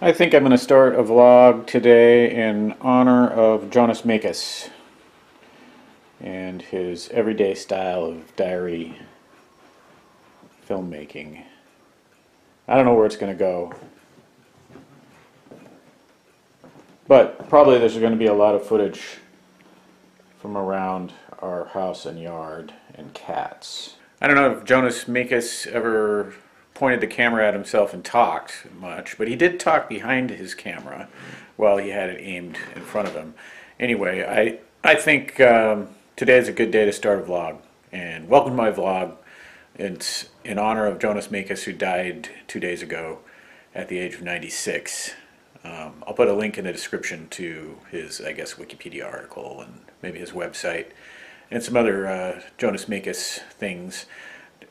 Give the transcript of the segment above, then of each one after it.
I think I'm going to start a vlog today in honor of Jonas Mekas and his everyday style of diary filmmaking. I don't know where it's going to go. But probably there's going to be a lot of footage from around our house and yard and cats. I don't know if Jonas Mekas ever pointed the camera at himself and talked much, but he did talk behind his camera while he had it aimed in front of him. Anyway, I, I think um, today is a good day to start a vlog. And welcome to my vlog. It's in honor of Jonas Mekas, who died two days ago at the age of 96. Um, I'll put a link in the description to his, I guess, Wikipedia article and maybe his website and some other uh, Jonas Mekas things.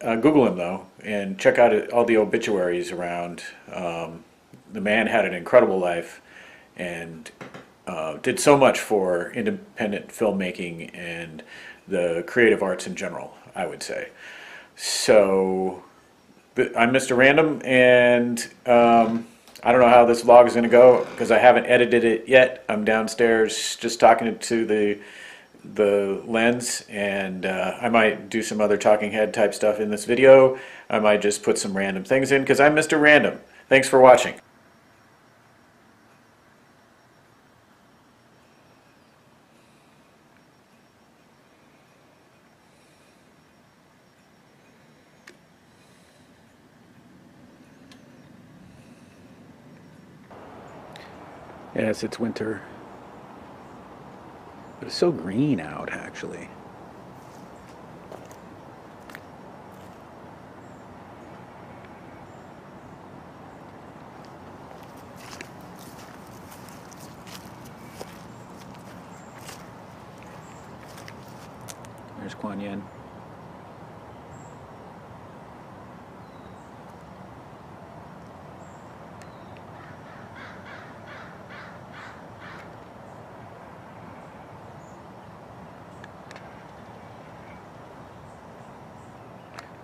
Uh, Google him though and check out all the obituaries around. Um, the man had an incredible life and uh, did so much for independent filmmaking and the creative arts in general, I would say. So I'm Mr. Random and um, I don't know how this vlog is going to go because I haven't edited it yet. I'm downstairs just talking to the the lens and uh, I might do some other talking head type stuff in this video. I might just put some random things in because I'm Mr. Random. Thanks for watching. Yes, it's winter. But it's so green out, actually. There's Kuan Yin.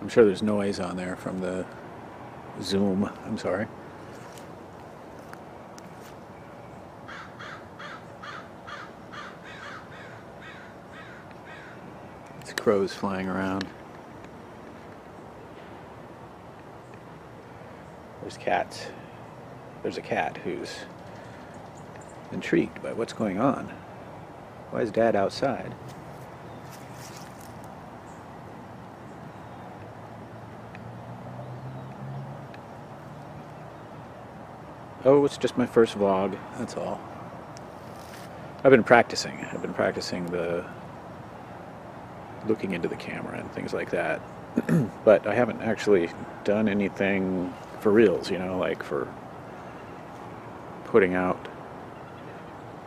I'm sure there's noise on there from the zoom. I'm sorry. It's crows flying around. There's cats. There's a cat who's intrigued by what's going on. Why is Dad outside? Oh, it's just my first vlog, that's all. I've been practicing. I've been practicing the looking into the camera and things like that. but I haven't actually done anything for reals, you know, like for putting out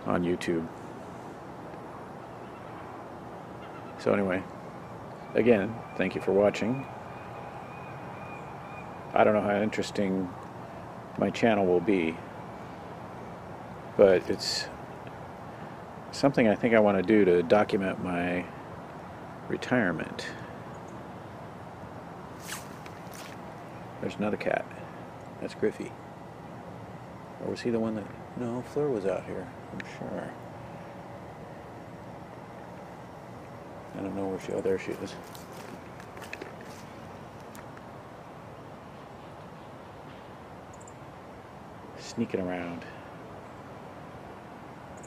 on YouTube. So anyway, again, thank you for watching. I don't know how interesting my channel will be. But it's something I think I want to do to document my retirement. There's another cat. That's Griffey. Or was he the one that... No, Fleur was out here, I'm sure. I don't know where she... Oh, there she is. Sneaking around.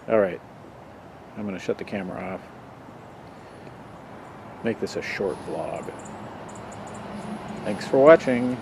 Alright, I'm going to shut the camera off. Make this a short vlog. Thanks for watching.